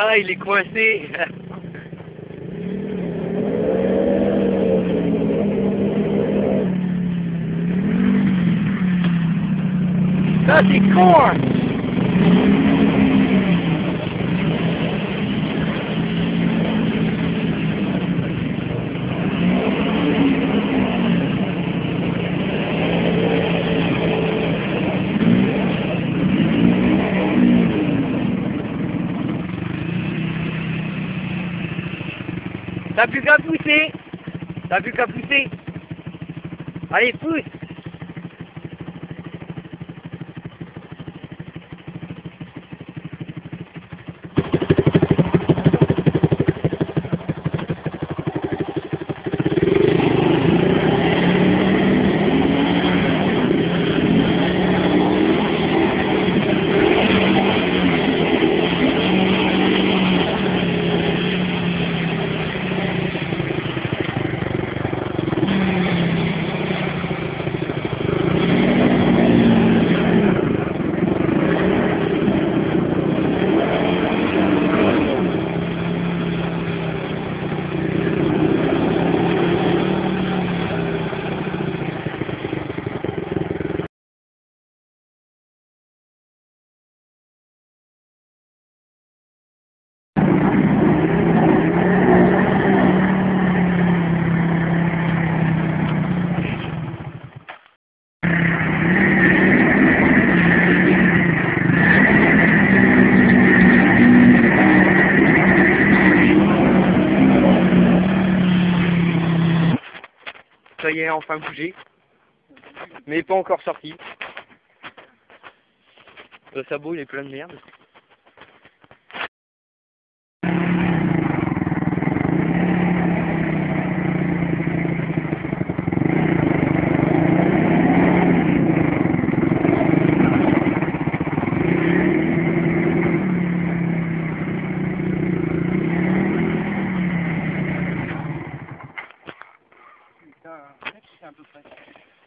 Ah, il est coincé. Ça, c'est con, T'as plus qu'à pousser. T'as plus qu'à pousser. Allez, pousse. Ça y est, enfin bougé. Mais pas encore sorti. Le sabot, il est plein de merde. campus. Thank you.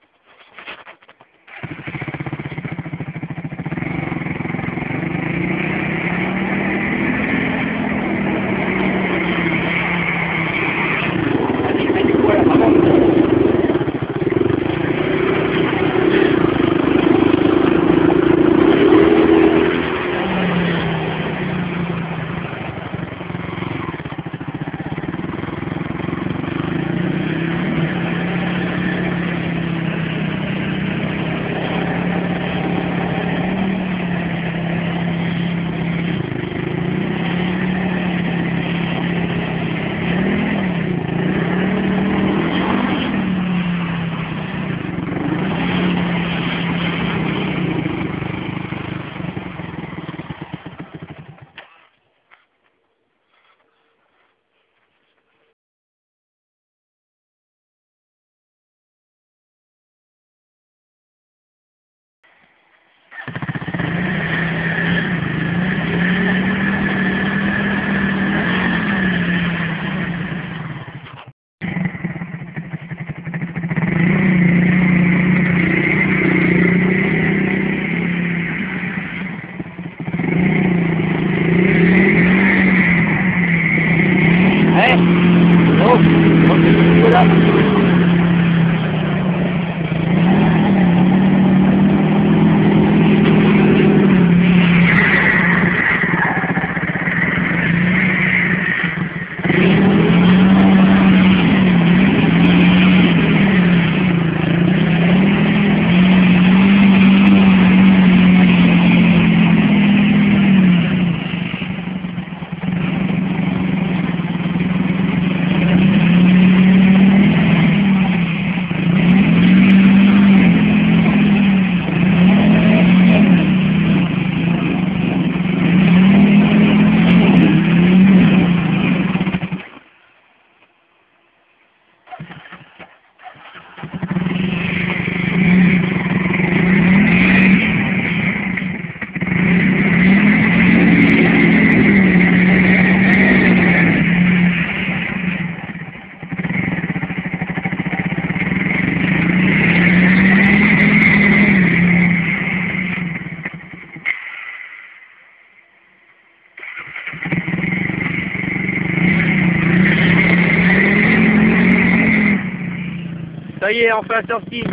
Ça y est, enfin sorti.